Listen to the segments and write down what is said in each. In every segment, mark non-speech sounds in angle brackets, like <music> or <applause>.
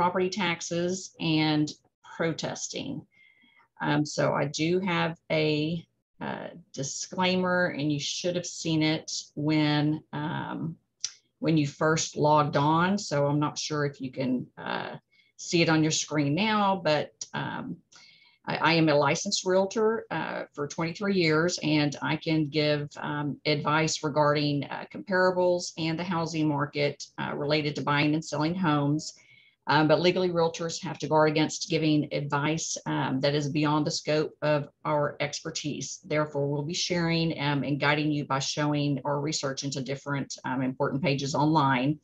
property taxes and protesting. Um, so I do have a uh, disclaimer, and you should have seen it when um, when you first logged on. So I'm not sure if you can uh, see it on your screen now, but um, I, I, am a licensed realtor uh, for 23 years, and I can give um, advice regarding uh, comparables and the housing market uh, related to buying and selling homes. Um, but legally, realtors have to guard against giving advice um, that is beyond the scope of our expertise. Therefore, we'll be sharing um, and guiding you by showing our research into different um, important pages online,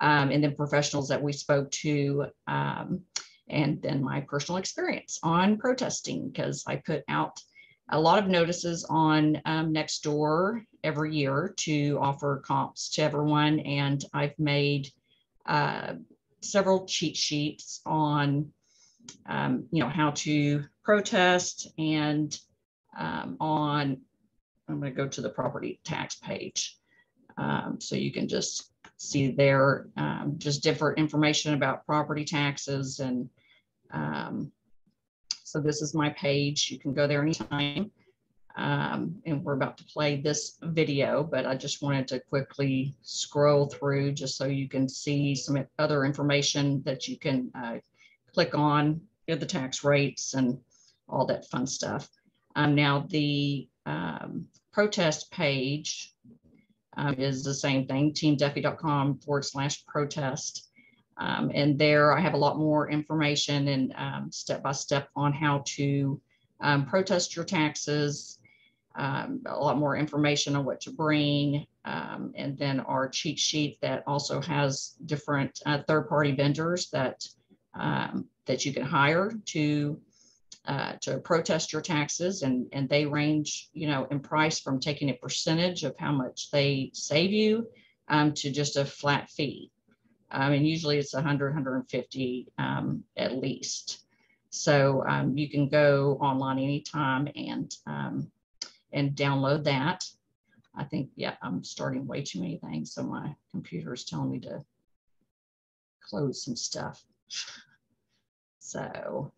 um, and then professionals that we spoke to, um, and then my personal experience on protesting, because I put out a lot of notices on Nextdoor every year to offer comps to everyone, and I've made uh, several cheat sheets on, um, you know, how to protest and um, on, I'm going to go to the property tax page. Um, so you can just see there um, just different information about property taxes. And um, so this is my page. You can go there anytime. Um, and we're about to play this video, but I just wanted to quickly scroll through just so you can see some other information that you can uh, click on, get the tax rates and all that fun stuff. Um, now the um, protest page um, is the same thing, teamduffy.com forward slash protest. Um, and there I have a lot more information and um, step-by-step -step on how to protest your taxes, um, a lot more information on what to bring, um, and then our cheat sheet that also has different uh, third-party vendors that um, that you can hire to uh, to protest your taxes, and and they range, you know, in price from taking a percentage of how much they save you um, to just a flat fee. Um, and usually it's 100, 150 um, at least. So you can go online anytime and and download that. I think, yeah, I'm starting way too many things. So my computer is telling me to close some stuff. So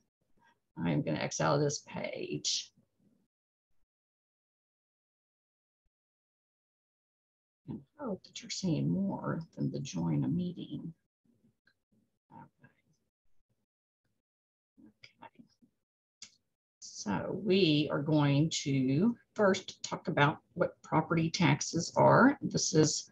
I'm going to X out of this page. And hope that you're seeing more than the join a meeting. Okay. So we are going to first talk about what property taxes are. This is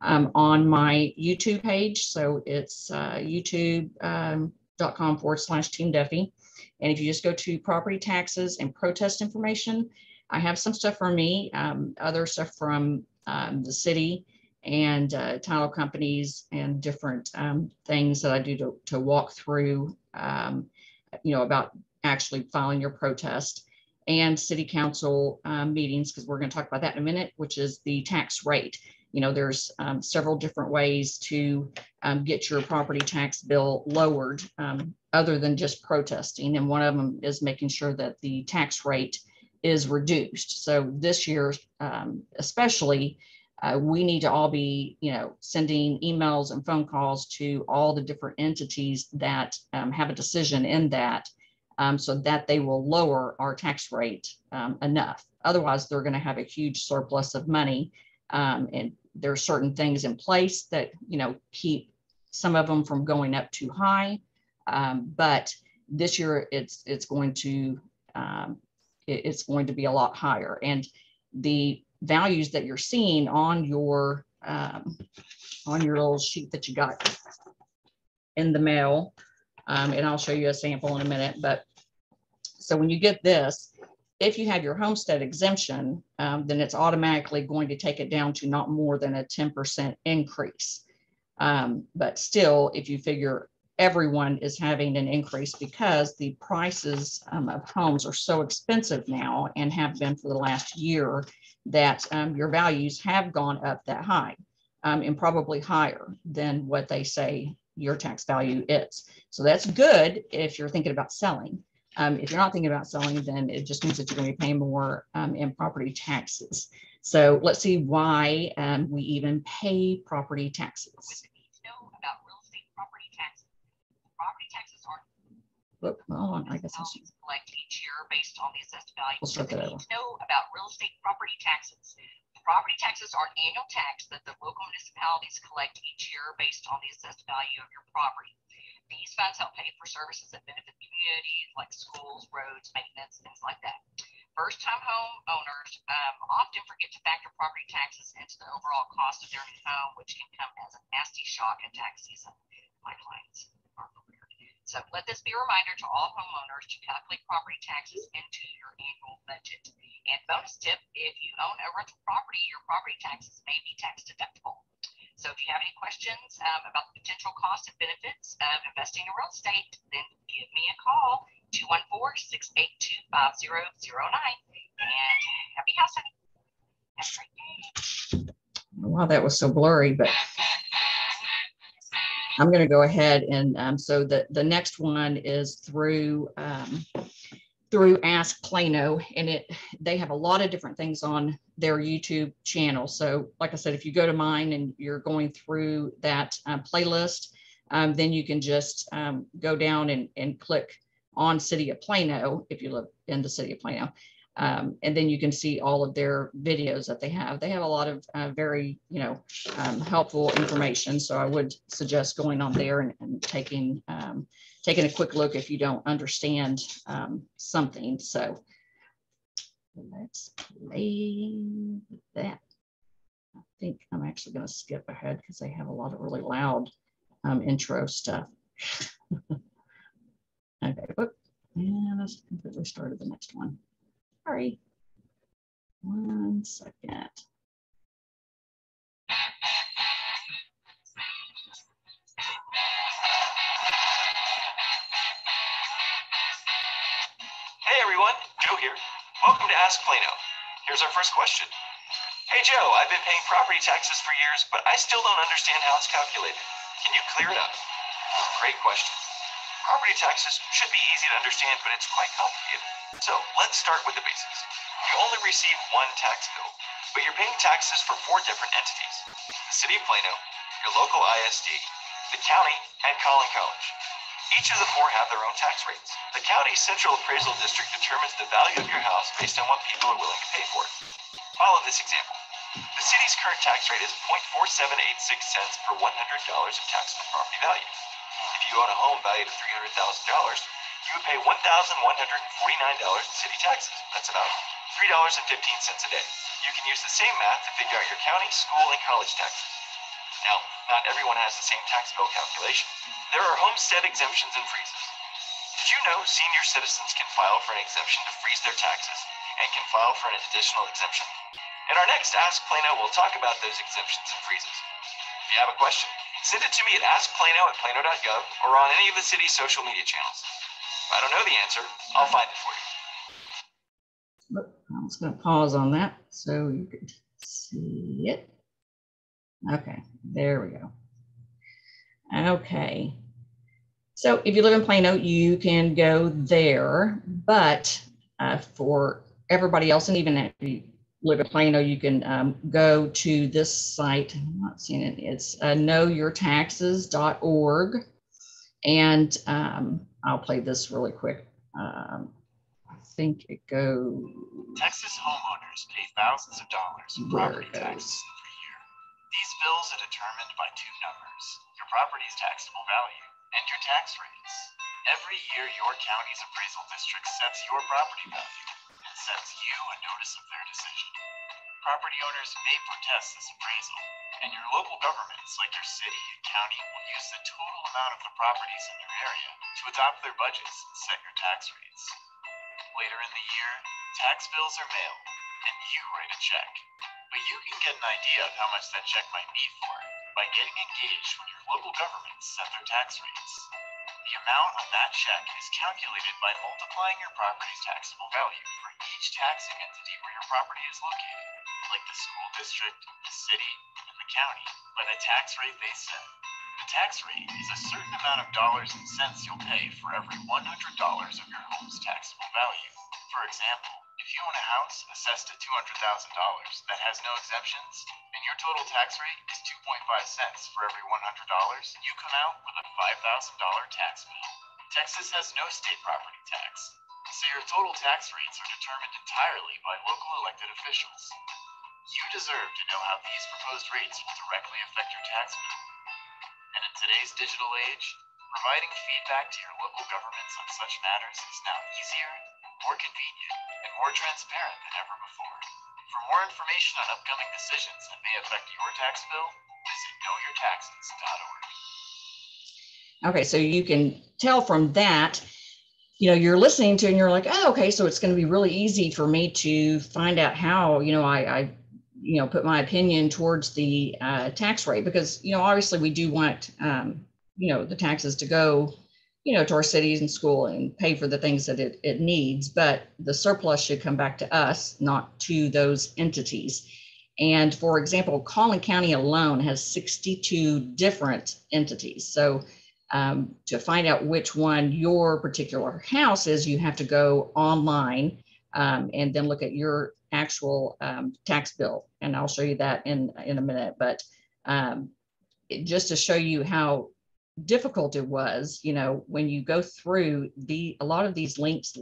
um, on my YouTube page. So it's uh, youtube.com um, forward slash Team Duffy. And if you just go to property taxes and protest information, I have some stuff from me, um, other stuff from um, the city and uh, title companies and different um, things that I do to, to walk through, um, you know, about actually filing your protest and city council um, meetings, because we're going to talk about that in a minute, which is the tax rate. You know, there's um, several different ways to um, get your property tax bill lowered um, other than just protesting. And one of them is making sure that the tax rate is reduced. So this year, um, especially, uh, we need to all be, you know, sending emails and phone calls to all the different entities that um, have a decision in that um, so that they will lower our tax rate um, enough. Otherwise, they're going to have a huge surplus of money. Um, and there are certain things in place that, you know, keep some of them from going up too high. Um, but this year it's, it's going to, um, it, it's going to be a lot higher. And the values that you're seeing on your, um, on your little sheet that you got in the mail, um, and I'll show you a sample in a minute, but so when you get this, if you have your homestead exemption, um, then it's automatically going to take it down to not more than a 10% increase. Um, but still, if you figure everyone is having an increase because the prices um, of homes are so expensive now and have been for the last year that um, your values have gone up that high um, and probably higher than what they say your tax value is. So that's good if you're thinking about selling. Um, if you're not thinking about selling, then it just means that you're going to be paying more um, in property taxes. So let's see why um, we even pay property taxes. property taxes are Look, hold I guess I should. Collect each year based on the assessed value. We'll start that over. know about real estate property taxes. Property taxes are an annual tax that the local municipalities collect each year based on the assessed value of your property. These funds help pay for services that benefit the community, like schools, roads, maintenance, things like that. First-time home owners um, often forget to factor property taxes into the overall cost of their new home, which can come as a nasty shock in tax season. My clients are prepared. So let this be a reminder to all homeowners to calculate property taxes into your annual budget. And bonus tip, if you own a rental property, your property taxes may be tax deductible. So if you have any questions um, about the potential costs and benefits of investing in real estate, then give me a call, 214-682-5009. And happy house hunting. Have a great day. Wow, that was so blurry, but I'm going to go ahead and, um, so the, the next one is through, um, through Ask Plano and it, they have a lot of different things on their YouTube channel. So like I said, if you go to mine and you're going through that uh, playlist, um, then you can just, um, go down and, and click on City of Plano if you live in the City of Plano. Um, and then you can see all of their videos that they have. They have a lot of uh, very, you know, um, helpful information. So I would suggest going on there and, and taking um, taking a quick look if you don't understand um, something. So let's play that. I think I'm actually going to skip ahead because they have a lot of really loud um, intro stuff. <laughs> okay, but and let's completely started the next one. Sorry. One second. Joe here. Welcome to Ask Plano. Here's our first question. Hey Joe, I've been paying property taxes for years, but I still don't understand how it's calculated. Can you clear it up? Great question. Property taxes should be easy to understand, but it's quite complicated. So let's start with the basics. You only receive one tax bill, but you're paying taxes for four different entities. The City of Plano, your local ISD, the county, and Collin College. Each of the four have their own tax rates. The county's central appraisal district determines the value of your house based on what people are willing to pay for it. Follow this example. The city's current tax rate is 0.4786 cents per $100 of taxable property value. If you own a home valued at $300,000, you would pay $1,149 in city taxes. That's about $3.15 a day. You can use the same math to figure out your county, school, and college taxes. Now, not everyone has the same tax bill calculation. There are homestead exemptions and freezes. Did you know senior citizens can file for an exemption to freeze their taxes and can file for an additional exemption? In our next Ask Plano, we'll talk about those exemptions and freezes. If you have a question, send it to me at askplano at plano.gov or on any of the city's social media channels. If I don't know the answer, I'll find it for you. I'm just going to pause on that so you could see it. Okay, there we go. Okay. So if you live in Plano, you can go there, but uh, for everybody else, and even if you live in Plano, you can um, go to this site. I'm not seeing it. It's uh, knowyourtaxes.org. And um, I'll play this really quick. Um, I think it goes. Texas homeowners pay thousands of dollars in property taxes every year. These bills are determined by two numbers your property's taxable value and your tax rates. Every year, your county's appraisal district sets your property value and sends you a notice of their decision. Property owners may protest this appraisal, and your local governments, like your city and county, will use the total amount of the properties in your area to adopt their budgets and set your tax rates. Later in the year, tax bills are mailed, and you write a check. But you can get an idea of how much that check might be for by getting engaged when your local governments set their tax rates. The amount on that check is calculated by multiplying your property's taxable value for each taxing entity where your property is located, like the school district, the city, and the county, by the tax rate they set. The tax rate is a certain amount of dollars and cents you'll pay for every $100 of your home's taxable value. For example, if you own a house assessed at $200,000 that has no exemptions, and your total tax rate is 2.5 cents for every $100, you come out with a $5,000 tax bill. Texas has no state property tax, so your total tax rates are determined entirely by local elected officials. You deserve to know how these proposed rates will directly affect your tax bill. And in today's digital age, providing feedback to your local governments on such matters is now easier, more convenient, more transparent than ever before. For more information on upcoming decisions that may affect your tax bill, visit knowyourtaxes.org. Okay, so you can tell from that, you know, you're listening to and you're like, oh, okay, so it's going to be really easy for me to find out how, you know, I, I you know, put my opinion towards the uh, tax rate because, you know, obviously we do want, um, you know, the taxes to go, you know, to our cities and school and pay for the things that it, it needs, but the surplus should come back to us, not to those entities. And for example, Collin County alone has 62 different entities. So um, to find out which one your particular house is, you have to go online um, and then look at your actual um, tax bill. And I'll show you that in, in a minute. But um, it, just to show you how difficult it was, you know, when you go through the, a lot of these links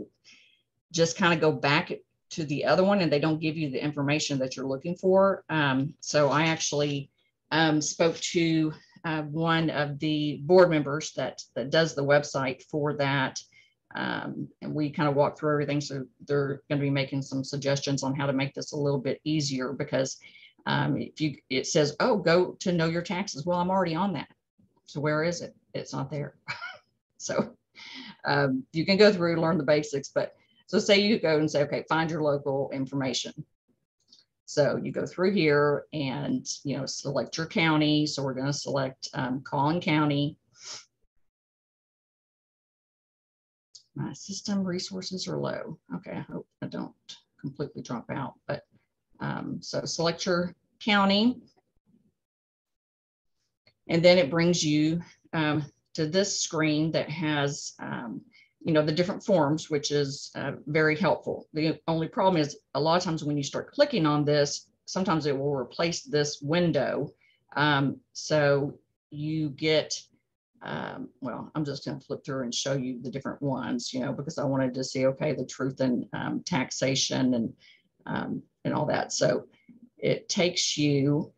just kind of go back to the other one and they don't give you the information that you're looking for. Um, so I actually um, spoke to uh, one of the board members that, that does the website for that. Um, and we kind of walk through everything. So they're going to be making some suggestions on how to make this a little bit easier because um, if you, it says, oh, go to know your taxes. Well, I'm already on that. So where is it? It's not there. <laughs> so um, you can go through, learn the basics, but so say you go and say, okay, find your local information. So you go through here and, you know, select your county. So we're going to select um, Collin County. My system resources are low. Okay, I hope I don't completely drop out, but um, so select your county. And then it brings you um, to this screen that has um, you know, the different forms, which is uh, very helpful. The only problem is a lot of times when you start clicking on this, sometimes it will replace this window. Um, so you get, um, well, I'm just going to flip through and show you the different ones, you know, because I wanted to see, okay, the truth and um, taxation and, um, and all that. So it takes you,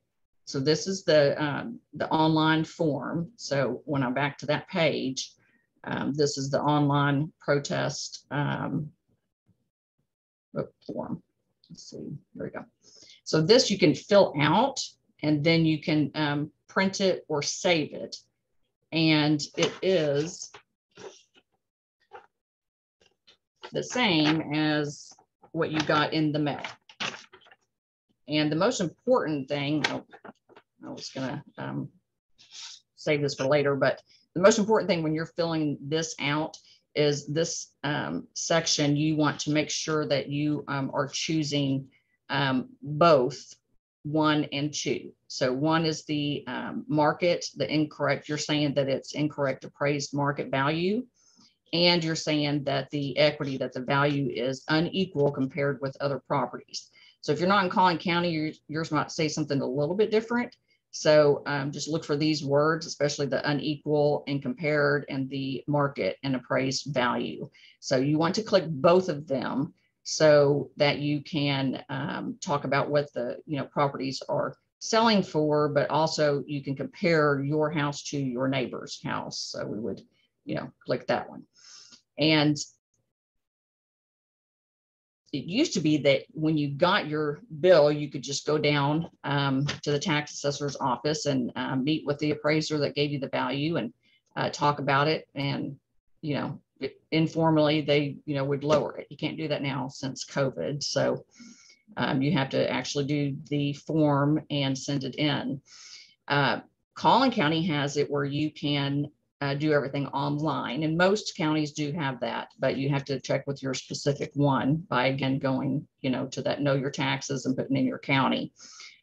so this is the, um, the online form. So when I'm back to that page, um, this is the online protest um, form. Let's see, here we go. So this you can fill out and then you can um, print it or save it. And it is the same as what you got in the mail. And the most important thing, oh, I was gonna um, save this for later, but the most important thing when you're filling this out is this um, section, you want to make sure that you um, are choosing um, both one and two. So one is the um, market, the incorrect, you're saying that it's incorrect appraised market value. And you're saying that the equity, that the value is unequal compared with other properties. So if you're not in Collin County, yours might say something a little bit different. So um, just look for these words, especially the unequal and compared and the market and appraised value. So you want to click both of them so that you can um, talk about what the you know properties are selling for, but also you can compare your house to your neighbor's house. So we would, you know, click that one. And it used to be that when you got your bill, you could just go down um, to the tax assessor's office and uh, meet with the appraiser that gave you the value and uh, talk about it. And, you know, informally, they, you know, would lower it. You can't do that now since COVID. So um, you have to actually do the form and send it in. Uh, Collin County has it where you can uh, do everything online. And most counties do have that, but you have to check with your specific one by again going, you know, to that know your taxes and putting in your county.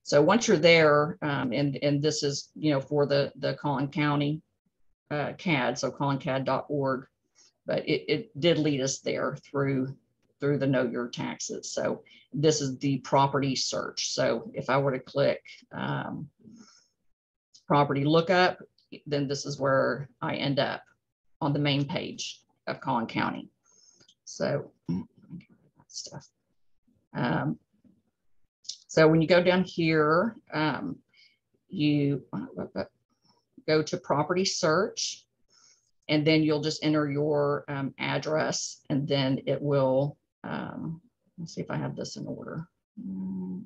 So once you're there, um, and and this is you know for the the Collin County uh, CAD, so collincad.org, but it, it did lead us there through through the know your taxes. So this is the property search. So if I were to click um, property lookup, then this is where I end up on the main page of Collin County. So stuff. Um, so when you go down here, um, you go to property search and then you'll just enter your um, address and then it will, um, let's see if I have this in order. Mm.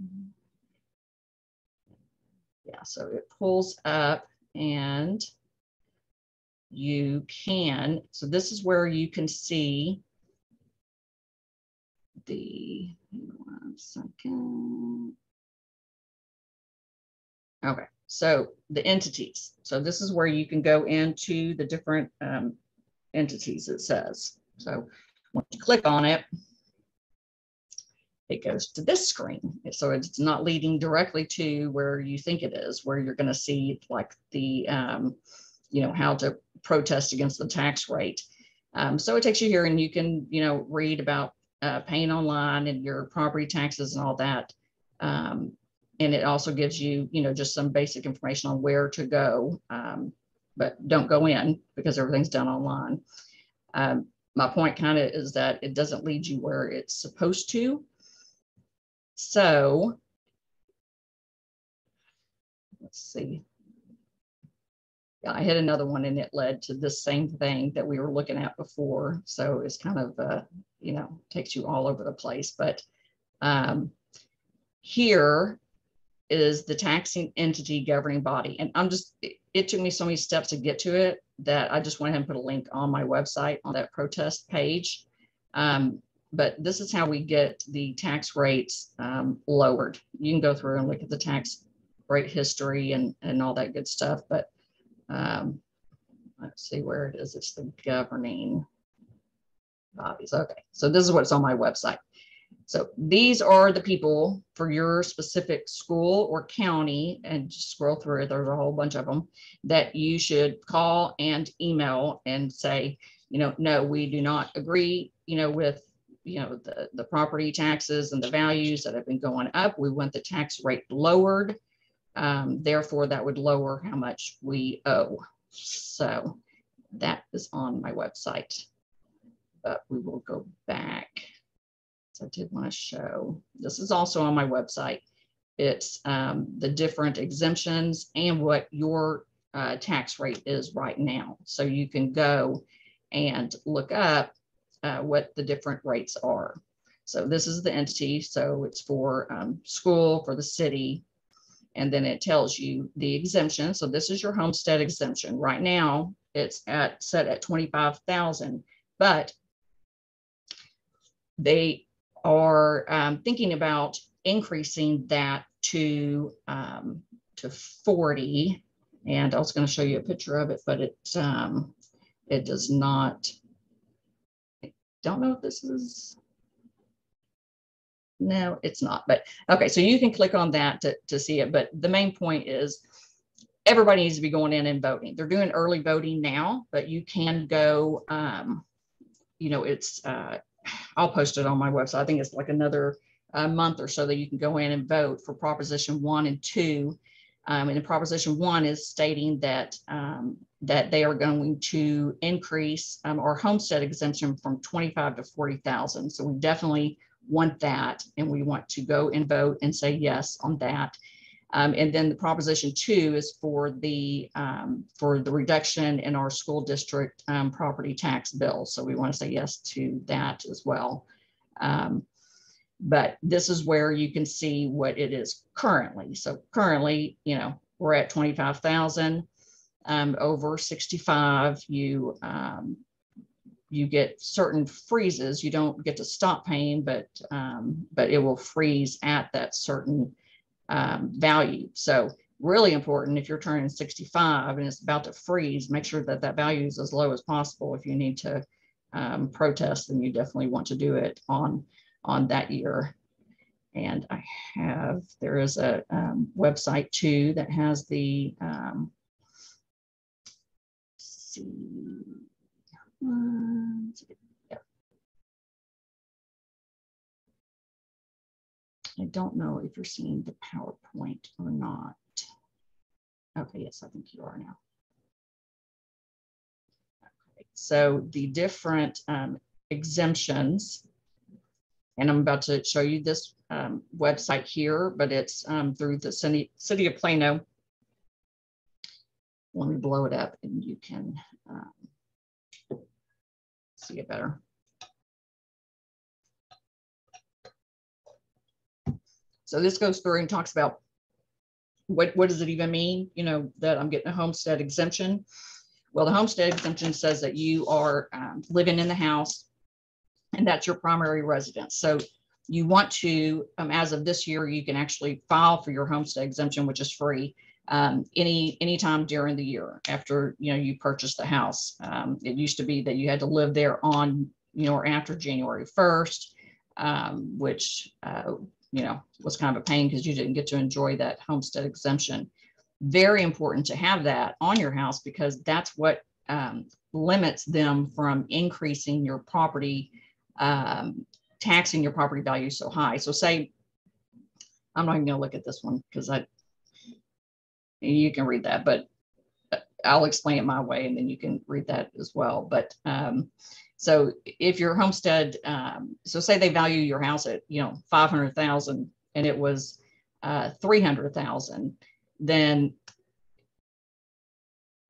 Yeah, so it pulls up and you can, so this is where you can see the, one second. Okay, so the entities. So this is where you can go into the different um, entities it says. So once you click on it, it goes to this screen. So it's not leading directly to where you think it is, where you're going to see like the, um, you know, how to protest against the tax rate. Um, so it takes you here and you can, you know, read about uh, paying online and your property taxes and all that. Um, and it also gives you, you know, just some basic information on where to go, um, but don't go in because everything's done online. Um, my point kind of is that it doesn't lead you where it's supposed to. So let's see. Yeah, I hit another one and it led to the same thing that we were looking at before. So it's kind of, uh, you know, takes you all over the place. But um, here is the taxing entity governing body. And I'm just, it, it took me so many steps to get to it that I just went ahead and put a link on my website on that protest page. Um, but this is how we get the tax rates um, lowered. You can go through and look at the tax rate history and, and all that good stuff. But um, let's see where it is. It's the governing bodies. Okay, so this is what's on my website. So these are the people for your specific school or county, and just scroll through there's a whole bunch of them that you should call and email and say, you know, no, we do not agree, you know, with you know, the, the property taxes and the values that have been going up. We want the tax rate lowered. Um, therefore, that would lower how much we owe. So that is on my website, but we will go back. So I did want to show, this is also on my website. It's um, the different exemptions and what your uh, tax rate is right now. So you can go and look up uh, what the different rates are. So this is the entity. So it's for um, school, for the city, and then it tells you the exemption. So this is your homestead exemption. Right now, it's at set at 25,000, but they are um, thinking about increasing that to um, to 40. And I was going to show you a picture of it, but it um, it does not don't know if this is, no, it's not, but okay, so you can click on that to, to see it. But the main point is everybody needs to be going in and voting. They're doing early voting now, but you can go, um, you know, it's, uh, I'll post it on my website. I think it's like another uh, month or so that you can go in and vote for Proposition 1 and 2. Um, and Proposition 1 is stating that um, that they are going to increase um, our homestead exemption from 25 to 40,000. So we definitely want that and we want to go and vote and say yes on that. Um, and then the proposition two is for the um, for the reduction in our school district um, property tax bill. So we want to say yes to that as well. Um, but this is where you can see what it is currently. So currently, you know, we're at 25,000 um, over 65, you um, you get certain freezes. You don't get to stop paying, but um, but it will freeze at that certain um, value. So really important if you're turning 65 and it's about to freeze, make sure that that value is as low as possible. If you need to um, protest, then you definitely want to do it on on that year. And I have there is a um, website too that has the um, see. don't know if you're seeing the PowerPoint or not. Okay, yes, I think you are now. Okay, so the different um, exemptions, and I'm about to show you this um, website here, but it's um, through the city, city of Plano. Let me blow it up and you can um, see it better. So this goes through and talks about what, what does it even mean, you know, that I'm getting a homestead exemption? Well, the homestead exemption says that you are um, living in the house and that's your primary residence. So you want to, um, as of this year, you can actually file for your homestead exemption, which is free um, any anytime during the year after you know you purchase the house. Um, it used to be that you had to live there on you know or after January 1st, um, which uh, you know was kind of a pain because you didn't get to enjoy that homestead exemption. Very important to have that on your house because that's what um, limits them from increasing your property um, taxing your property value so high. So say, I'm not even gonna look at this one because I, you can read that, but uh, I'll explain it my way and then you can read that as well. But um, so if your homestead, um, so say they value your house at, you know, 500,000 and it was uh, 300,000, then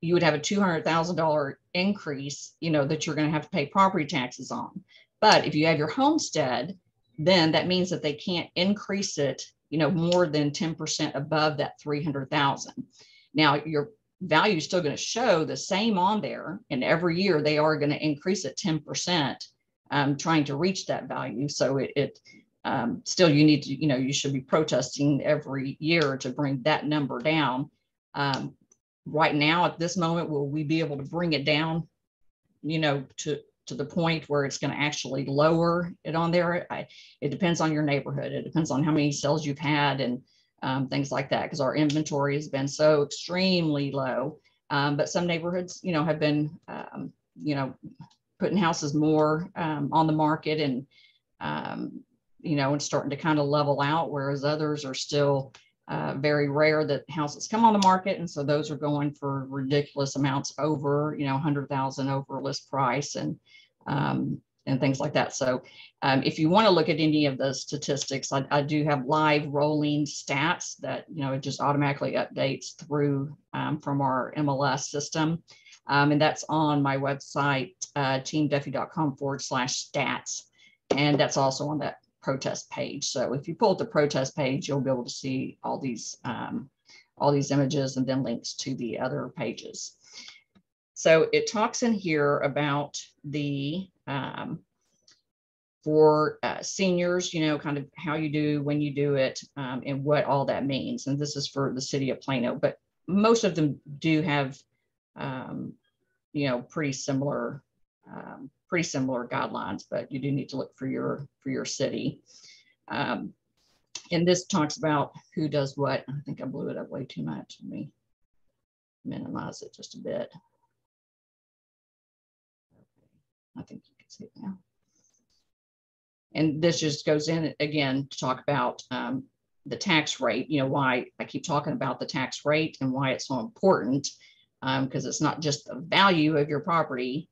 you would have a $200,000 increase, you know, that you're going to have to pay property taxes on. But if you have your homestead, then that means that they can't increase it, you know, more than 10% above that 300,000. Now your value is still going to show the same on there. And every year they are going to increase it 10%, um, trying to reach that value. So it, it um, still you need to, you know, you should be protesting every year to bring that number down. Um, right now at this moment, will we be able to bring it down, you know, to to the point where it's going to actually lower it on there. I, it depends on your neighborhood. It depends on how many sales you've had and um, things like that, because our inventory has been so extremely low. Um, but some neighborhoods, you know, have been, um, you know, putting houses more um, on the market and, um, you know, and starting to kind of level out, whereas others are still uh, very rare that houses come on the market. And so those are going for ridiculous amounts over, you know, 100,000 over list price. And um, and things like that. So um, if you want to look at any of the statistics, I, I, do have live rolling stats that, you know, it just automatically updates through um, from our MLS system. Um, and that's on my website, uh, teamduffy.com forward slash stats. And that's also on that protest page. So if you pull up the protest page, you'll be able to see all these, um, all these images and then links to the other pages. So it talks in here about the, um, for uh, seniors, you know, kind of how you do, when you do it, um, and what all that means. And this is for the city of Plano, but most of them do have, um, you know, pretty similar, um, pretty similar guidelines, but you do need to look for your, for your city. Um, and this talks about who does what. I think I blew it up way too much. Let me minimize it just a bit. I think you can see it now. And this just goes in again to talk about um, the tax rate, you know, why I keep talking about the tax rate and why it's so important, because um, it's not just the value of your property,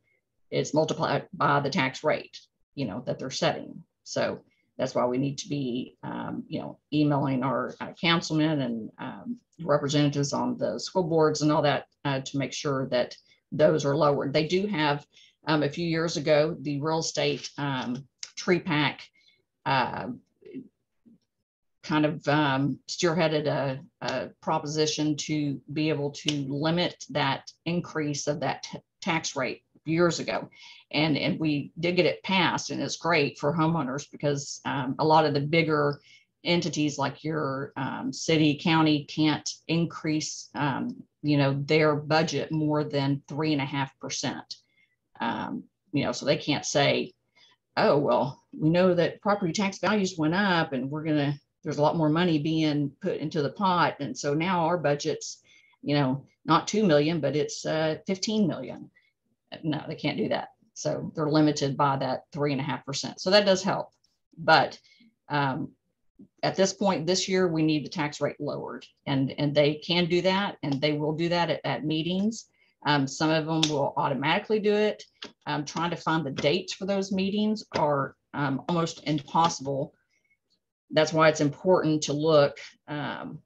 it's multiplied by the tax rate, you know, that they're setting. So that's why we need to be, um, you know, emailing our uh, councilmen and um, representatives on the school boards and all that uh, to make sure that those are lowered. They do have um, a few years ago, the real estate um, PAC uh, kind of um, spearheaded a, a, proposition to be able to limit that increase of that tax rate years ago. And, and we did get it passed and it's great for homeowners because um, a lot of the bigger entities like your um, city, county can't increase, um, you know, their budget more than three and a half percent. Um, you know, so they can't say, oh, well, we know that property tax values went up and we're going to, there's a lot more money being put into the pot. And so now our budget's, you know, not 2 million, but it's uh, 15 million. No, they can't do that. So they're limited by that three and a half percent. So that does help. But um, at this point this year, we need the tax rate lowered and, and they can do that and they will do that at, at meetings. Um, some of them will automatically do it. Um, trying to find the dates for those meetings are um, almost impossible. That's why it's important to look. Um,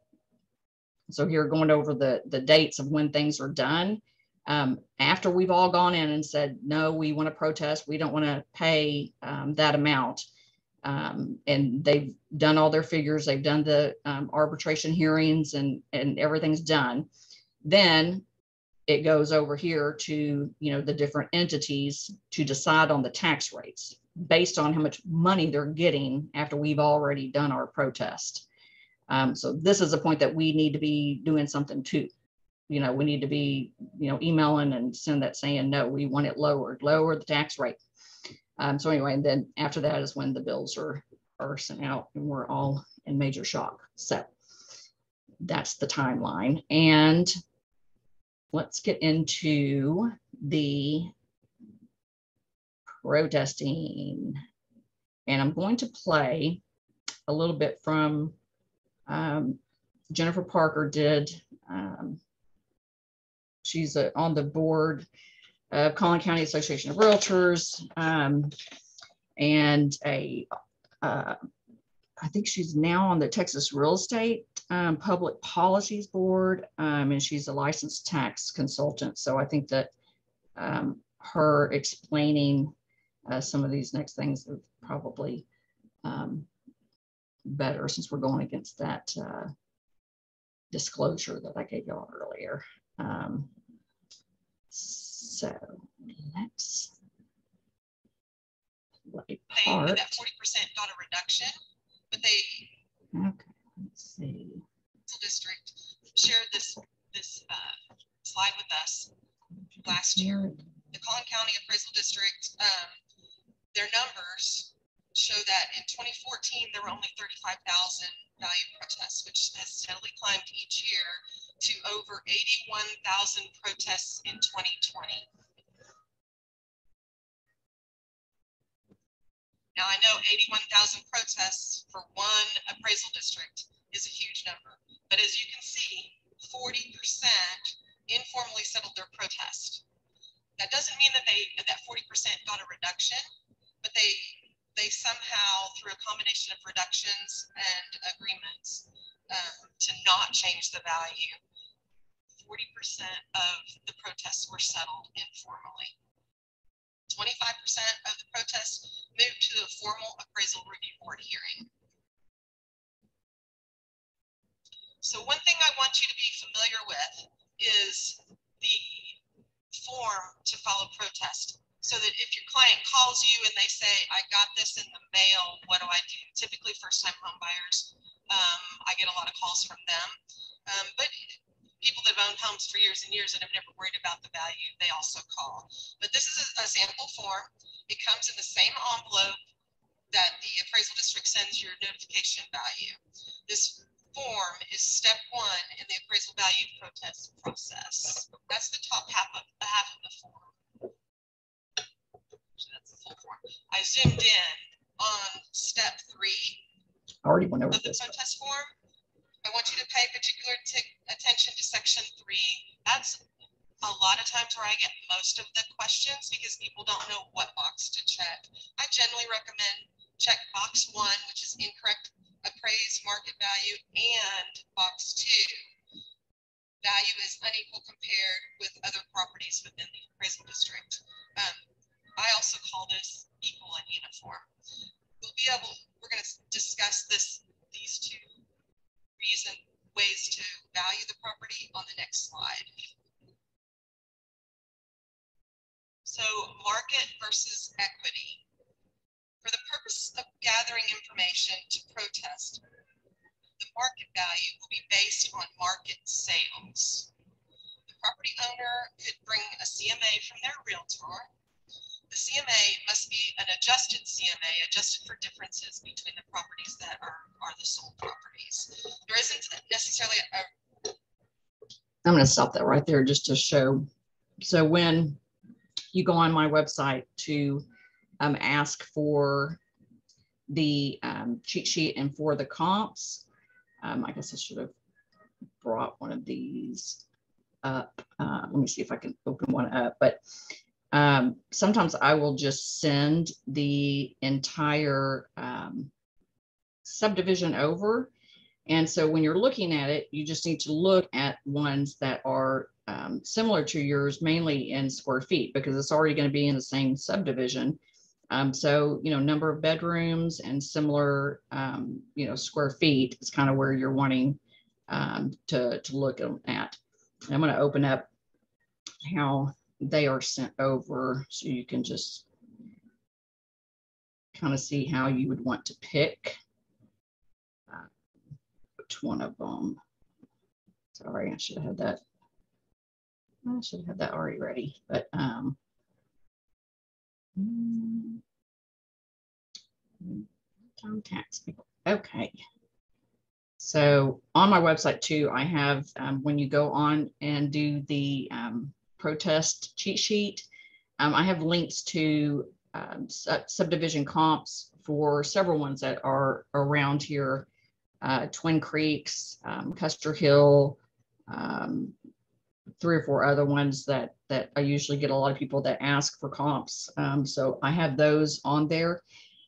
so here going over the, the dates of when things are done. Um, after we've all gone in and said, no, we want to protest, we don't want to pay um, that amount. And they've done all their figures, they've done the arbitration hearings and, and everything's done. Then it goes over here to, you know, the different entities to decide on the tax rates based on how much money they're getting after we've already done our protest. Um, so this is a point that we need to be doing something too. You know, we need to be, you know, emailing and send that saying, no, we want it lowered, lower the tax rate. Um, so anyway, and then after that is when the bills are, are sent out and we're all in major shock. So that's the timeline. And let's get into the protesting. And I'm going to play a little bit from um, Jennifer Parker did. Um, she's uh, on the board of Collin County Association of Realtors um, and a, uh, I think she's now on the Texas Real Estate um, Public Policies Board, um, and she's a licensed tax consultant. So I think that um, her explaining uh, some of these next things are probably um, better since we're going against that uh, disclosure that I gave y'all earlier. Um, so let's play part. that forty percent got a reduction, but they Okay, let's see. District shared this this uh, slide with us last year. The Collin County Appraisal District, um, their numbers show that in 2014 there were only 35,000 value protests, which has steadily climbed each year to over 81,000 protests in 2020. Now I know 81,000 protests for one appraisal district is a huge number, but as you can see, 40% informally settled their protest. That doesn't mean that they that 40% got a reduction, but they they somehow through a combination of reductions and agreements um, to not change the value, 40% of the protests were settled informally. 25% of the protests moved to a formal appraisal review board hearing. So one thing I want you to be familiar with is the form to follow protest. So that if your client calls you and they say, I got this in the mail, what do I do? Typically first time home buyers, um, I get a lot of calls from them. Um, but people that have owned homes for years and years and have never worried about the value, they also call. But this is a, a sample form. It comes in the same envelope that the appraisal district sends your notification value. This form is step one in the appraisal value protest process. That's the top half of the half of the form. So that's the full form. I zoomed in on step three I already went over of the this. protest form. I want you to pay particular attention to section three. That's a lot of times where I get most of the questions because people don't know what box to check. I generally recommend check box one, which is incorrect appraised market value, and box two, value is unequal compared with other properties within the appraisal district. Um, I also call this equal and uniform. We'll be able, we're going to discuss this, these two reason ways to value the property on the next slide. So market versus equity. For the purpose of gathering information to protest, the market value will be based on market sales. The property owner could bring a CMA from their realtor. The CMA must be an adjusted CMA, adjusted for differences between the properties that are, are the sold properties. There isn't necessarily a I'm going to stop that right there just to show. So when you go on my website to um, ask for the um, cheat sheet and for the comps, um, I guess I should have brought one of these up. Uh, let me see if I can open one up, but um, sometimes I will just send the entire um, subdivision over. And so when you're looking at it, you just need to look at ones that are um, similar to yours, mainly in square feet, because it's already going to be in the same subdivision. Um, so, you know, number of bedrooms and similar, um, you know, square feet is kind of where you're wanting um, to, to look at. I'm going to open up how they are sent over so you can just kind of see how you would want to pick one of them. Sorry, I should have had that. I should have had that already ready, but um, people. Okay. So on my website too, I have um, when you go on and do the um, protest cheat sheet, um, I have links to um, subdivision comps for several ones that are around here. Uh, Twin Creeks, um, Custer Hill, um, three or four other ones that that I usually get a lot of people that ask for comps. Um, so I have those on there.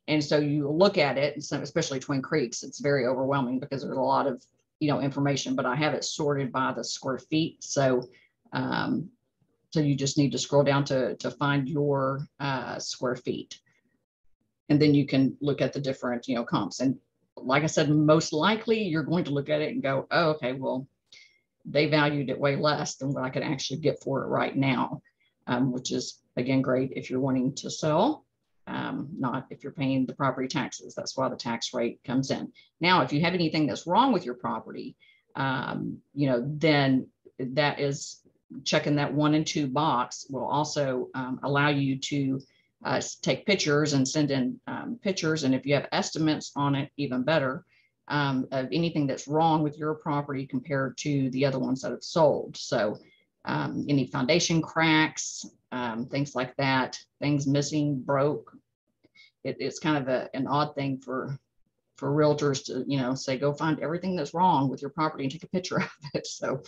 And so you look at it, and especially Twin Creeks, it's very overwhelming because there's a lot of, you know, information, but I have it sorted by the square feet. So, um, so you just need to scroll down to, to find your uh, square feet. And then you can look at the different, you know, comps. And like I said, most likely you're going to look at it and go, oh, okay, well, they valued it way less than what I could actually get for it right now, um, which is again great if you're wanting to sell, um, not if you're paying the property taxes. That's why the tax rate comes in. Now, if you have anything that's wrong with your property, um, you know, then that is checking that one and two box will also um, allow you to uh, take pictures and send in um, pictures. And if you have estimates on it, even better um, of anything that's wrong with your property compared to the other ones that have sold. So um, any foundation cracks, um, things like that, things missing, broke. It, it's kind of a, an odd thing for for realtors to you know say go find everything that's wrong with your property and take a picture <laughs> of it. So,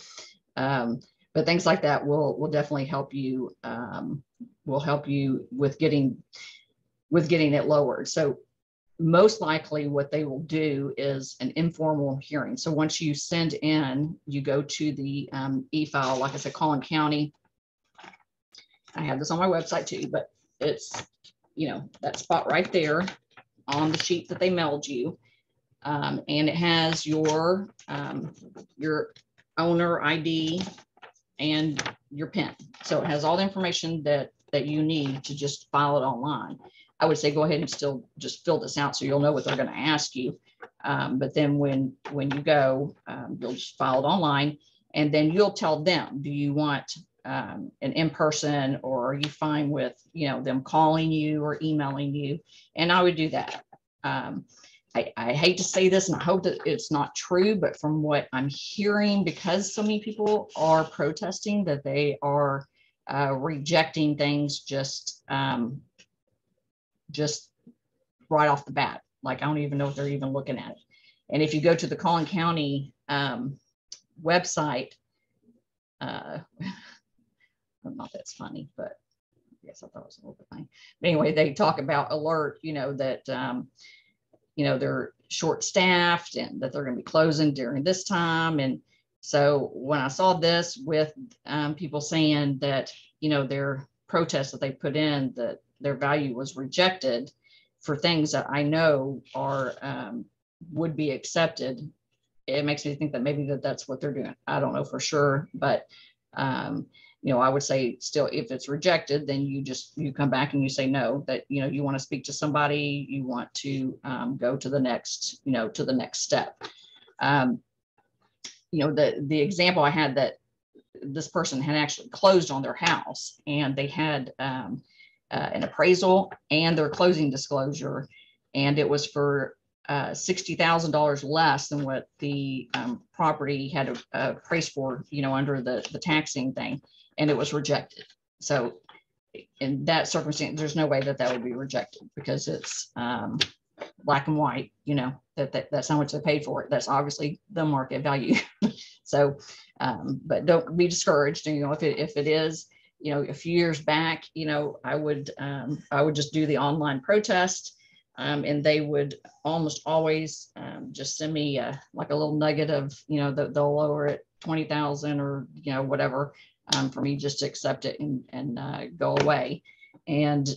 um, but things like that will will definitely help you um, will help you with getting with getting it lowered. So most likely what they will do is an informal hearing. So once you send in, you go to the um, e-file, like I said, Collin County. I have this on my website too, but it's, you know, that spot right there on the sheet that they mailed you. Um, and it has your, um, your owner ID and your PIN. So it has all the information that, that you need to just file it online. I would say go ahead and still just fill this out so you'll know what they're going to ask you. Um, but then when when you go, um, you'll just file it online, and then you'll tell them, do you want um, an in-person or are you fine with you know them calling you or emailing you? And I would do that. I, I, hate to say this and I hope that it's not true, but from what I'm hearing, because so many people are protesting that they are uh, rejecting things just um, just right off the bat. Like I don't even know if they're even looking at it. And if you go to the Collin County um, website, uh, <laughs> not that's funny, but I guess I thought it was a little bit funny. But anyway, they talk about alert, you know, that, um, you know, they're short staffed and that they're going to be closing during this time. And so when I saw this with um, people saying that, you know, their protests that they put in, that their value was rejected for things that I know are um, would be accepted, it makes me think that maybe that that's what they're doing. I don't know for sure, but um, you know, I would say still, if it's rejected, then you just you come back and you say no. That you know you want to speak to somebody, you want to um, go to the next, you know, to the next step. Um, you know, the the example I had that this person had actually closed on their house and they had um, uh, an appraisal and their closing disclosure. And it was for uh, $60,000 less than what the um, property had a, a price for, you know, under the, the taxing thing, and it was rejected. So in that circumstance, there's no way that that would be rejected because it's, um, black and white, you know, that, that that's how much they paid for it. That's obviously the market value. <laughs> so, um, but don't be discouraged. You know, if it if it is, you know, a few years back, you know, I would um, I would just do the online protest. Um, and they would almost always um, just send me a, like a little nugget of, you know, that they'll lower it 20,000 or, you know, whatever um, for me just to accept it and, and uh, go away. And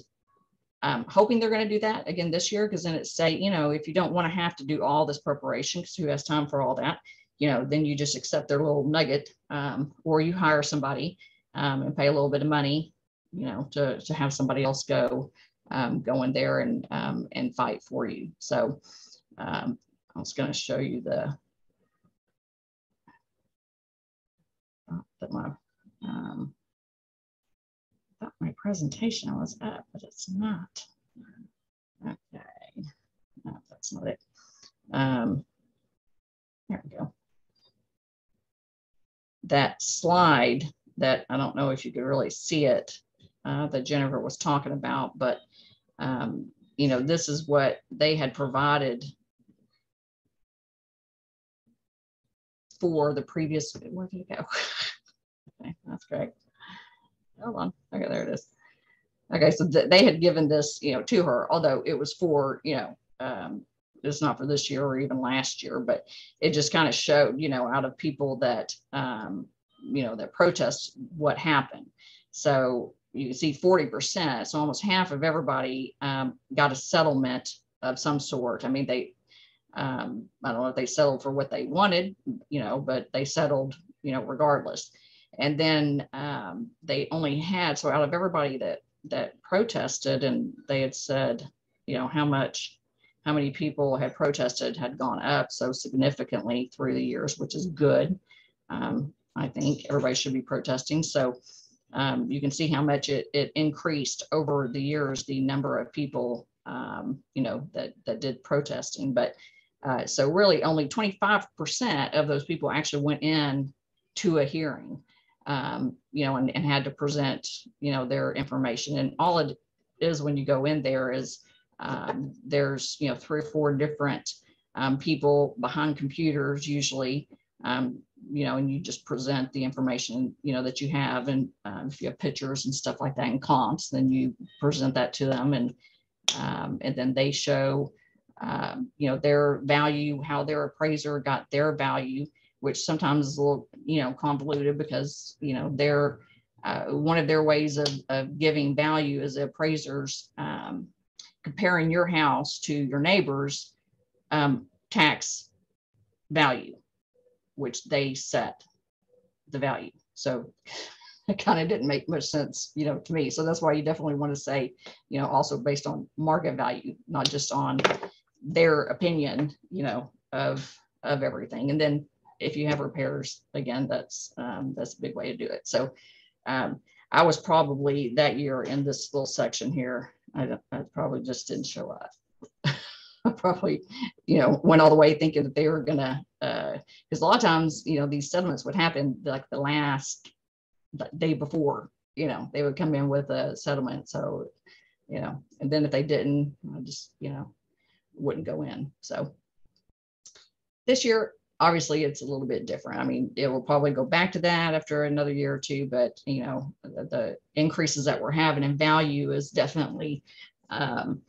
I'm hoping they're going to do that again this year because then it's say, you know, if you don't want to have to do all this preparation, because who has time for all that, you know, then you just accept their little nugget um, or you hire somebody um, and pay a little bit of money, you know, to, to have somebody else go um, go in there and um, and fight for you. So um, I was going to show you the that my um, thought my presentation was up, but it's not. Okay, no, that's not it. Um, there we go. That slide that I don't know if you could really see it uh, that Jennifer was talking about, but um, you know, this is what they had provided for the previous, where did it go? <laughs> okay, that's great. Hold on. Okay, there it is. Okay, so th they had given this, you know, to her, although it was for, you know, um, it's not for this year or even last year, but it just kind of showed, you know, out of people that, um, you know, that protest what happened. So you can see 40%, so almost half of everybody um, got a settlement of some sort. I mean, they, um, I don't know if they settled for what they wanted, you know, but they settled, you know, regardless. And then um, they only had, so out of everybody that, that protested and they had said, you know, how much, how many people had protested had gone up so significantly through the years, which is good. Um, I think everybody should be protesting. So um, you can see how much it, it increased over the years, the number of people, um, you know, that, that did protesting. But uh, so really only 25% of those people actually went in to a hearing, um, you know, and, and had to present, you know, their information. And all it is when you go in there is um, there's, you know, three or four different um, people behind computers usually um, you know, and you just present the information, you know, that you have. And um, if you have pictures and stuff like that and comps, then you present that to them and, um, and then they show, you know, their value, how their appraiser got their value, which sometimes is a little, you know, convoluted because, you know, they're, uh, one of their ways of, of giving value is appraisers um, comparing your house to your neighbor's um, tax value which they set the value. So <laughs> it kind of didn't make much sense, you know, to me. So that's why you definitely want to say, you know, also based on market value, not just on their opinion, you know, of of everything. And then if you have repairs, again, that's um, that's a big way to do it. So um, I was probably that year in this little section here. I, I probably just didn't show up. <laughs> I probably, you know, went all the way thinking that they were gonna, because uh, a lot of times, you know, these settlements would happen like the last day before, you know, they would come in with a settlement. So, you know, and then if they didn't, I just, you know, wouldn't go in. So this year, obviously it's a little bit different. I mean, it will probably go back to that after another year or two, but you know, the, the increases that we're having in value is definitely um,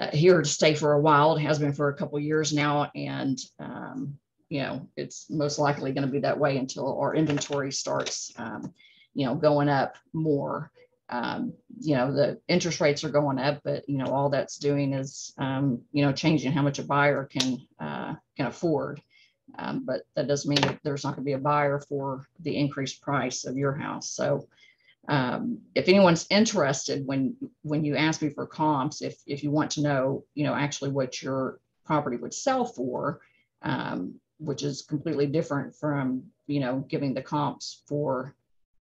uh, here to stay for a while. It has been for a couple years now, and um, you know it's most likely going to be that way until our inventory starts, um, you know, going up more. Um, you know, the interest rates are going up, but you know all that's doing is um, you know changing how much a buyer can uh, can afford. Um, but that doesn't mean that there's not going to be a buyer for the increased price of your house. So um, if anyone's interested when when you ask me for comps if if you want to know you know actually what your property would sell for um, which is completely different from you know giving the comps for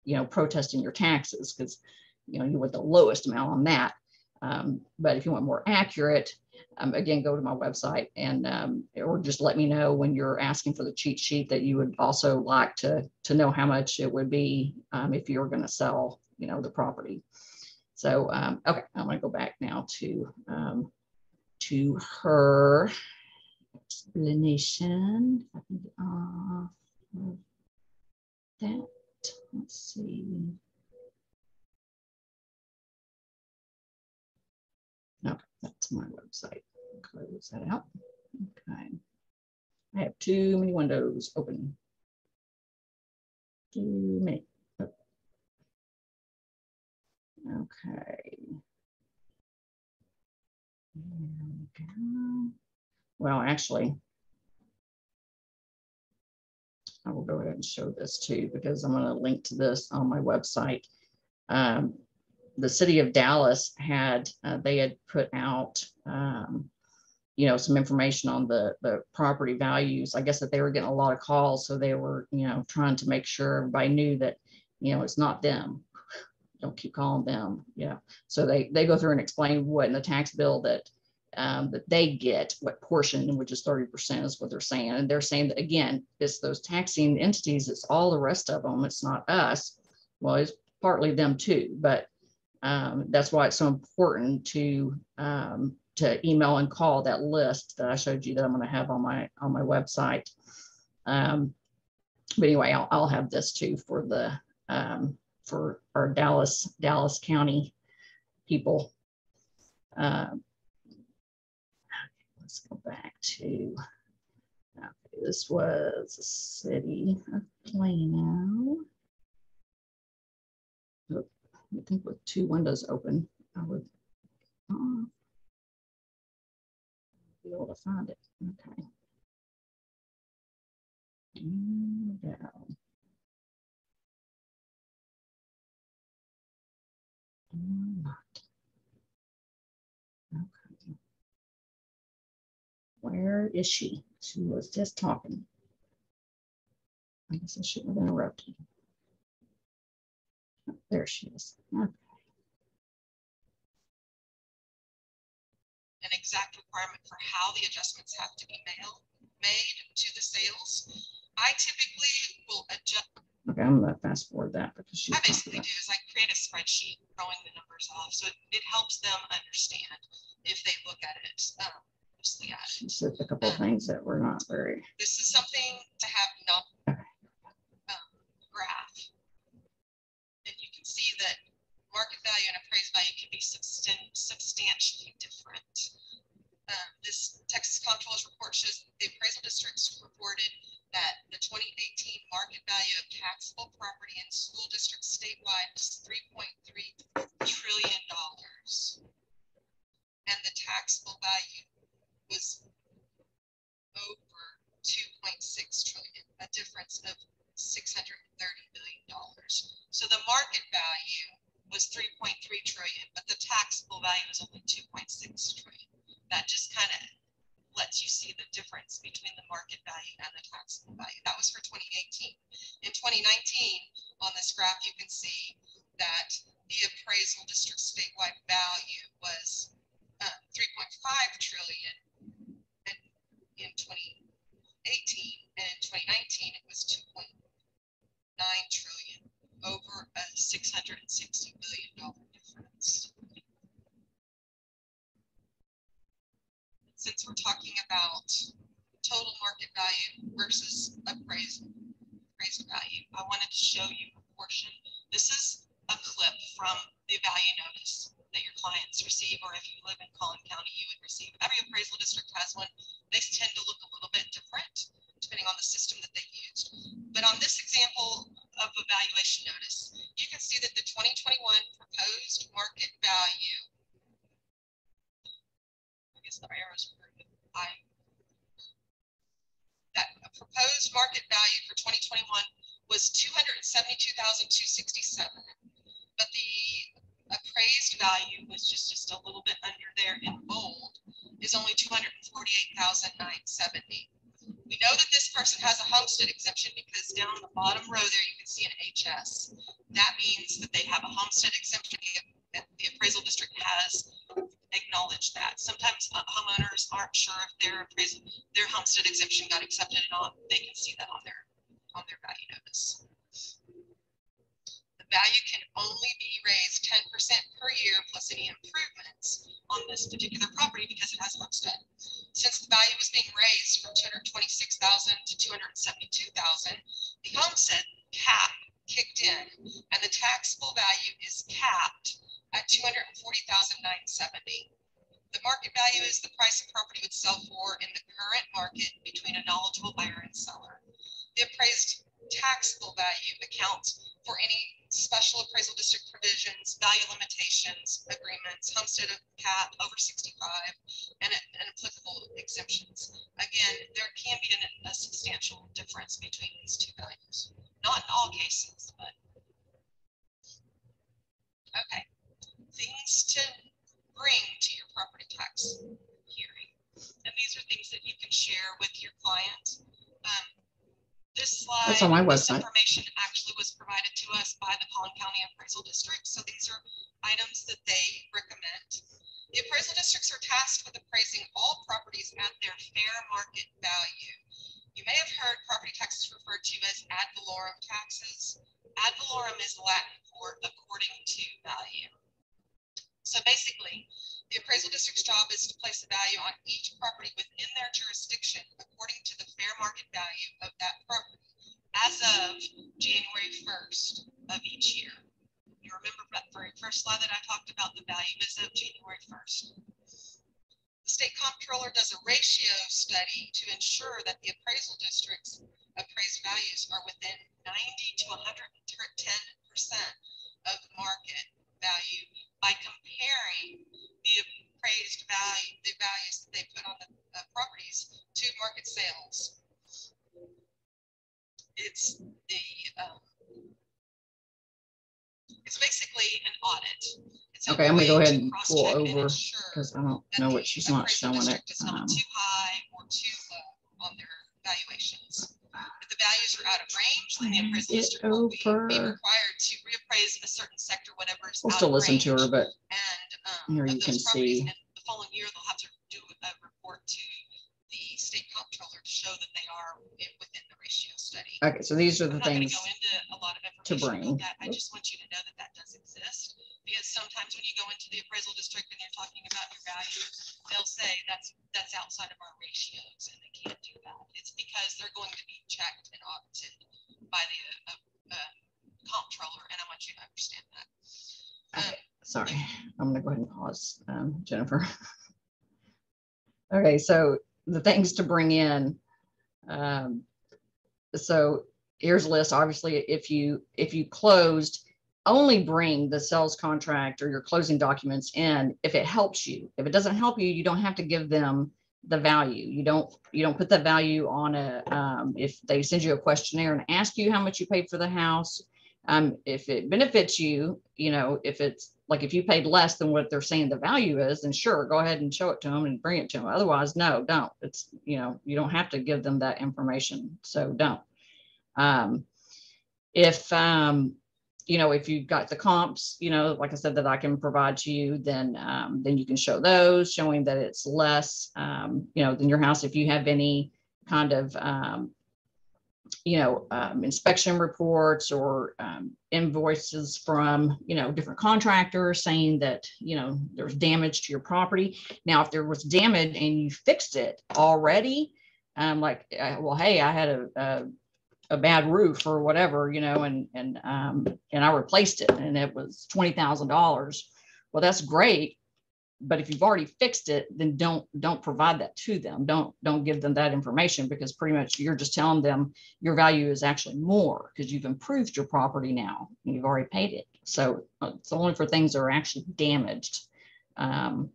you know protesting your taxes because you know you want the lowest amount on that um, but if you want more accurate um, again, go to my website and um, or just let me know when you're asking for the cheat sheet that you would also like to to know how much it would be um, if you're going to sell, you know, the property. So um, okay, I'm going to go back now to um, to her explanation. I can get off of That, let's see. No, that's my website. Close that out. Okay. I have too many windows open. Too many. Okay. There we go. Well, actually, I will go ahead and show this too, because I'm going to link to this on my website. Um, the city of Dallas had, uh, they had put out, um, you know, some information on the, the property values. I guess that they were getting a lot of calls, so they were, you know, trying to make sure everybody knew that, you know, it's not them. <laughs> Don't keep calling them, yeah. So they, they go through and explain what in the tax bill that, um, that they get, what portion, which is thirty percent is what they're saying. And they're saying that, again, it's those taxing entities, it's all the rest of them, it's not us. Well, it's partly them too, but um, that's why it's so important to um, to email and call that list that I showed you that I'm going to have on my on my website. Um, but anyway, I'll, I'll have this too for the um, for our Dallas Dallas County people. Um, let's go back to okay, this was the city of Plano. I think with two windows open, I would uh, be able to find it. Okay. Not. Okay. Where is she? She was just talking. I guess I shouldn't have interrupted. There she is. Okay. An exact requirement for how the adjustments have to be mailed, made to the sales. I typically will adjust, Okay, I'm gonna fast forward that because she's I basically do is I create a spreadsheet throwing the numbers off, so it, it helps them understand if they look at it, um, closely at it. she said a couple of things that were not very, This is something to have not um, graph. And you can see that market value and appraised value can be substan- substantially different. Um, this Texas Comptroller's report shows the appraisal districts reported that the twenty eighteen market value of taxable property in school districts statewide was three point three trillion dollars. And the taxable value was over two point six trillion, a difference of six hundred and thirty billion dollars. So the market value was three point three trillion, but the taxable value is only two point six trillion. That just kind of lets you see the difference between the market value and the taxable value. That was for twenty eighteen. In twenty nineteen, on this graph, you can see that the appraisal district statewide value was uh, point five trillion in, in twenty eighteen, and in twenty nineteen, it was two point nine trillion, over a six hundred and sixty billion dollar difference. Since we're talking about total market value versus appraised, appraised value, I wanted to show you proportion. This is a clip from the value notice that your clients receive, or if you live in Collin County, you would receive. Every appraisal district has one. They tend to look a little bit different depending on the system that they used. But on this example of evaluation notice, you can see that the 2021 proposed market value. I guess the arrows were, I. That a proposed market value for 2021 was 272,267. But the appraised value was just, just a little bit under there in bold, is only 248,970. We know that this person has a homestead exemption because down the bottom row there, you can see an HS. That means that they have a homestead exemption. The appraisal district has acknowledged that. Sometimes uh, homeowners aren't sure if their appraisal, their homestead exemption got accepted or not. They can see that on their, on their value notice. Value can only be raised ten percent per year plus any improvements on this particular property because it has homestead. Since the value was being raised from two hundred twenty-six thousand to two hundred seventy-two thousand, the homestead cap kicked in and the taxable value is capped at two hundred and forty thousand nine seventy. The market value is the price a property would sell for in the current market between a knowledgeable buyer and seller. The appraised taxable value accounts for any special appraisal district provisions, value limitations, agreements, homestead cap over sixty-five, and, and applicable exemptions. Again, there can be an- a substantial difference between these two values. Not in all cases, but. Okay, things to bring to your property tax hearing. And these are things that you can share with your client. Um, This slide. That's on my website. Information actually was provided Collin County Appraisal District, so these are items that they recommend. The appraisal districts are tasked with appraising all properties at their fair market value. You may have heard property taxes referred to as ad valorem taxes. Ad valorem is Latin for according to value. So basically, the appraisal district's job is to place a value on each property within their jurisdiction according to the fair market value of that property as of January first of each year. You remember that very first slide that I talked about, the value is of January first. The state comptroller does a ratio study to ensure that the appraisal district's appraised values are within ninety to hundred and ten percent of the market value by comparing the appraised value, the values that they put on the uh, properties to market sales. It's the, um, it's basically an audit. It's Okay, I'm gonna go ahead and pull over because I don't know what she's not showing it. It's not Um, too high or too low on their valuations. If the values are out of range, then the appraisal district will be, be over. required to reappraise a certain sector, whatever is We'll out still of listen to her, but And, um, Here you can see. and the following year, they'll have to do a report to the state comptroller to show that they are within ratio study. okay, so these are I'm the things. go into a lot of to bring. that. I just want you to know that that does exist. Because sometimes when you go into the appraisal district and you're talking about your values, they'll say that's, that's outside of our ratios and they can't do that. It's because they're going to be checked and audited by the, uh, uh, comptroller, and I want you to understand that. Um, Sorry, I'm gonna go ahead and pause, um, Jennifer. <laughs> Okay, so the things to bring in. Um, so here's a list. Obviously, if you, if you closed, only bring the sales contract or your closing documents in if it helps you. If it doesn't help you, you don't have to give them the value. You don't, you don't put that value on a, um, if they send you a questionnaire and ask you how much you paid for the house. Um, if it benefits you, you know, if it's like if you paid less than what they're saying the value is, then sure, go ahead and show it to them and bring it to them. Otherwise, no, don't. It's, you know, you don't have to give them that information. So don't. Um, if, um, you know, if you've got the comps, you know, like I said, that I can provide to you, then, um, then you can show those, showing that it's less, um, you know, than your house. If you have any kind of, um, you know, um, inspection reports or um, invoices from, you know, different contractors saying that, you know, there's damage to your property. Now, if there was damage and you fixed it already, um, like, uh, well, hey, I had a, a, a bad roof or whatever, you know, and, and, um, and I replaced it and it was $20,000. Well, that's great. But if you've already fixed it, then don't, don't provide that to them. Don't, don't give them that information because pretty much you're just telling them your value is actually more because you've improved your property now. and You've already paid it. So uh, it's only for things that are actually damaged. Um,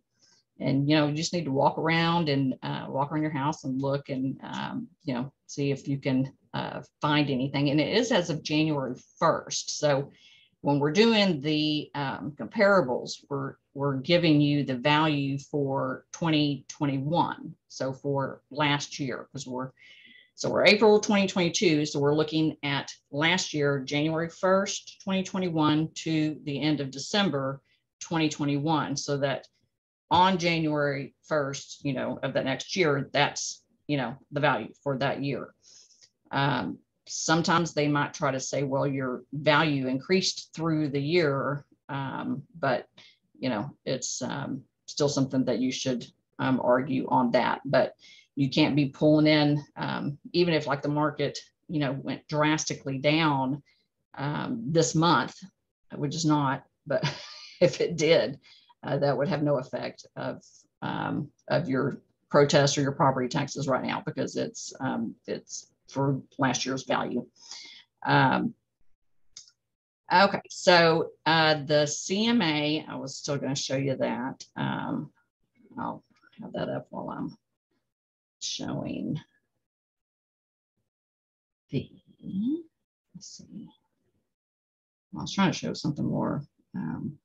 and, you know, you just need to walk around and uh, walk around your house and look and, um, you know, see if you can uh, find anything. And it is as of January 1st. So when we're doing the um, comparables, we're, we're giving you the value for 2021. So for last year, because we're, so we're April 2022. So we're looking at last year, January 1st, 2021 to the end of December 2021. So that on January 1st, you know, of the next year, that's, you know, the value for that year. Um, sometimes they might try to say, well, your value increased through the year. Um, but, you know, it's, um, still something that you should um, argue on that. But you can't be pulling in, um, even if like the market, you know, went drastically down um, this month, which is not, but <laughs> if it did, uh, that would have no effect of um, of your protest or your property taxes right now because it's um, it's for last year's value. Um, okay, so uh, the CMA, I was still going to show you that. Um, I'll have that up while I'm showing the, let's see. I was trying to show something more um,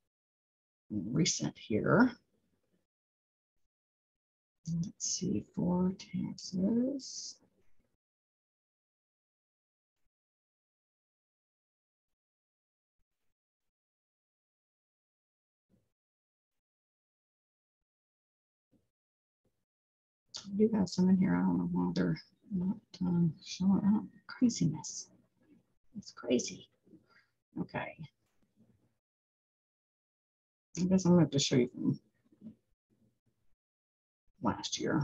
recent here. Let's see, for taxes. I do have some in here. I don't know why they're not um, showing up. Craziness. It's crazy. Okay. I guess I'm going to have to show you from last year.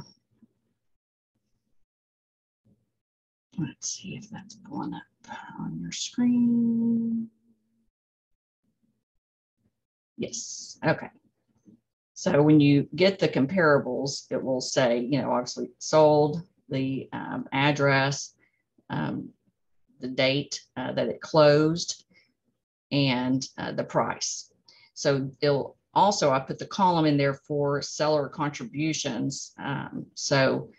Let's see if that's going up on your screen. Yes, okay. So when you get the comparables, it will say, you know, obviously sold, the um, address, um, the date uh, that it closed, and uh, the price. So it'll also, I put the column in there for seller contributions. Um, so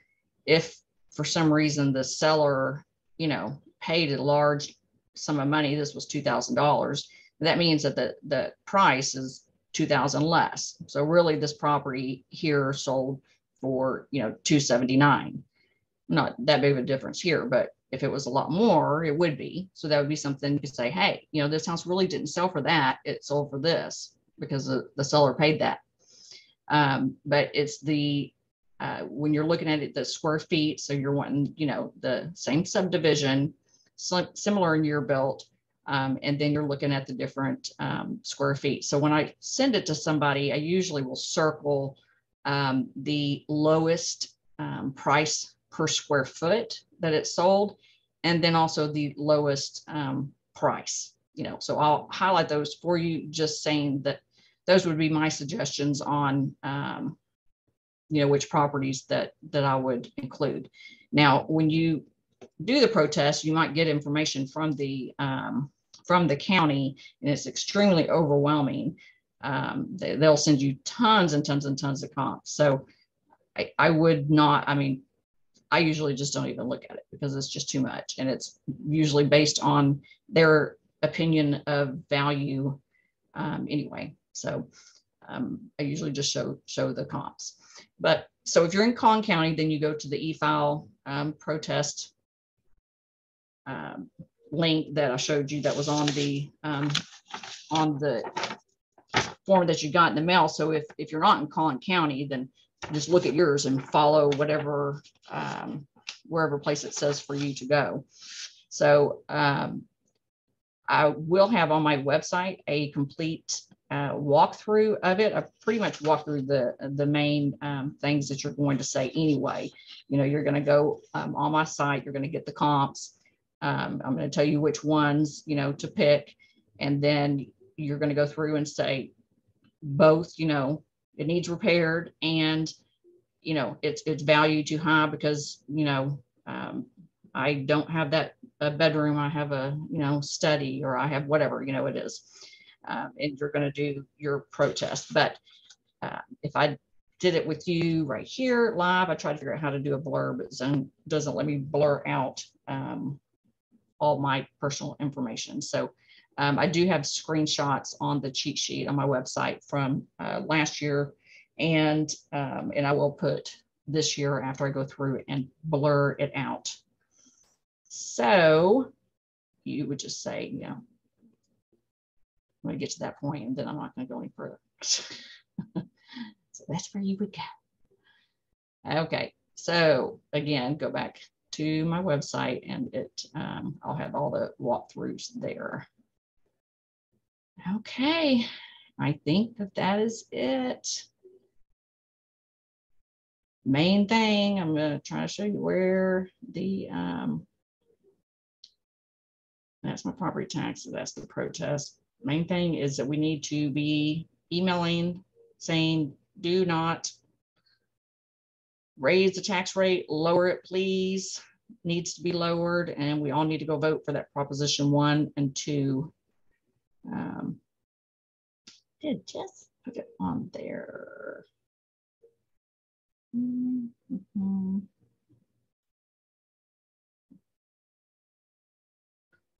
if for some reason the seller, you know, paid a large sum of money, this was $2,000, that means that the, the price is 2000 less. So really this property here sold for, you know, 279. Not that big of a difference here, but if it was a lot more, it would be. So that would be something you could say, hey, you know, this house really didn't sell for that. It sold for this because the, the seller paid that. Um, but it's the, uh, when you're looking at it, the square feet, so you're wanting, you know, the same subdivision, similar in year built, um, and then you're looking at the different um, square feet. So when I send it to somebody, I usually will circle um, the lowest um, price per square foot that it's sold, and then also the lowest um, price. You know, so I'll highlight those for you, just saying that those would be my suggestions on, um, you know, which properties that that I would include. Now, when you do the protest, you might get information from the um, from the county, and it's extremely overwhelming. Um, they, will send you tons and tons and tons of comps. So I, I would not. I mean, I usually just don't even look at it because it's just too much. And it's usually based on their opinion of value um, anyway. So um, I usually just show, show the comps. But so if you're in Collin County, then you go to the e-file um, protest um, link that I showed you that was on the um, on the form that you got in the mail. So if, if you're not in Collin County, then just look at yours and follow whatever, um, wherever place it says for you to go. So um, I will have on my website a complete uh, walkthrough of it. I pretty much walk through the the main um, things that you're going to say anyway. You know, you're going to go um, on my site. You're going to get the comps. Um, I'm going to tell you which ones you know to pick, and then you're going to go through and say both. You know, it needs repaired and you know it's it's value too high because you know um, i don't have that a bedroom i have a you know study or i have whatever you know it is um, and you're going to do your protest but uh, if i did it with you right here live i tried to figure out how to do a blur but Zoom doesn't let me blur out um, all my personal information so um, I do have screenshots on the cheat sheet on my website from uh, last year, and um, and I will put this year after I go through and blur it out. So you would just say, you know, when I get to that point, and then I'm not going to go any further. <laughs> so that's where you would go. Okay, so again, go back to my website and it um, I'll have all the walkthroughs there. Okay, I think that that is it. main thing, I'm gonna try to show you where the, um, that's my property taxes, that's the protest. Main thing is that we need to be emailing saying, do not raise the tax rate, lower it, please, needs to be lowered, and we all need to go vote for that proposition one and two. Um, Did just put it on there. Mhm.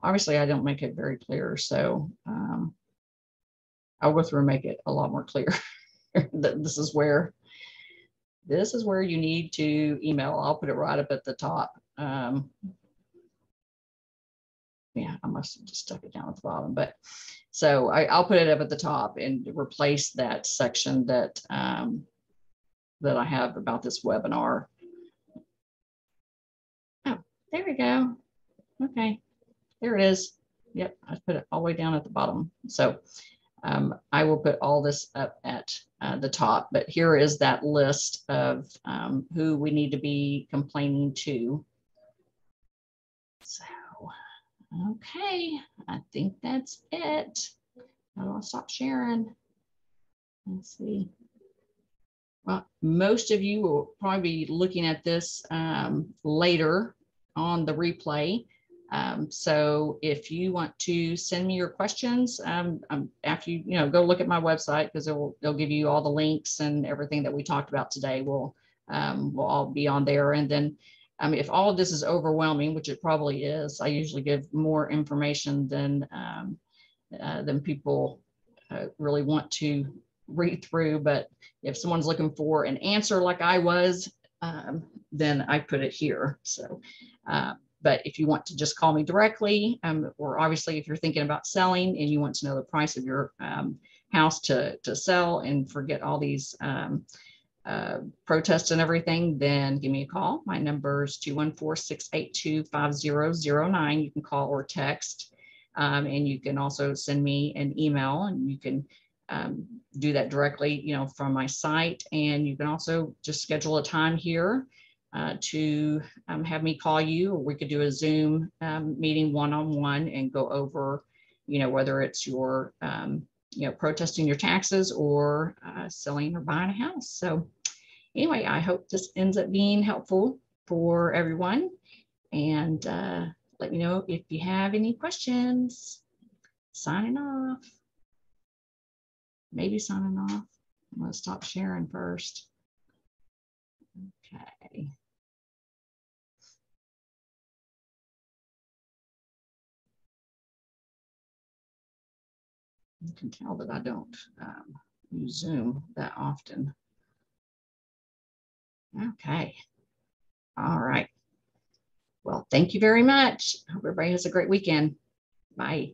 Obviously, I don't make it very clear, so um, I'll go through and make it a lot more clear. <laughs> That this is where, this is where you need to email. I'll put it right up at the top. Um, Yeah, I must have just stuck it down at the bottom, but so I, I'll put it up at the top and replace that section that um, that I have about this webinar. Oh, there we go. Okay, there it is. Yep, I put it all the way down at the bottom. So um, I will put all this up at uh, the top, but here is that list of um, who we need to be complaining to. So, okay, I think that's it. I'll stop sharing. Let's see. Well, most of you will probably be looking at this um, later on the replay. Um, so if you want to send me your questions, um, um, after you, you know, go look at my website because it'll, it'll give you all the links and everything that we talked about today will, um, will all be on there. And then um, if all of this is overwhelming, which it probably is, I usually give more information than, um, uh, than people uh, really want to read through. But if someone's looking for an answer like I was, um, then I put it here. So, uh, but if you want to just call me directly, um, or obviously if you're thinking about selling and you want to know the price of your um, house to, to sell and forget all these um, uh, protests and everything, then give me a call. My number is 214-682-5009. You can call or text. Um, and you can also send me an email and you can um, do that directly, you know, from my site. And you can also just schedule a time here uh, to um, have me call you, or we could do a Zoom um, meeting one-on-one and go over, you know, whether it's your, um, you know, protesting your taxes or uh, selling or buying a house. So anyway, I hope this ends up being helpful for everyone. And uh, let me know if you have any questions. Signing off. Maybe signing off. I'm going to stop sharing first. Okay. You can tell that I don't um, use Zoom that often. Okay. All right. Well, thank you very much. Hope everybody has a great weekend. Bye.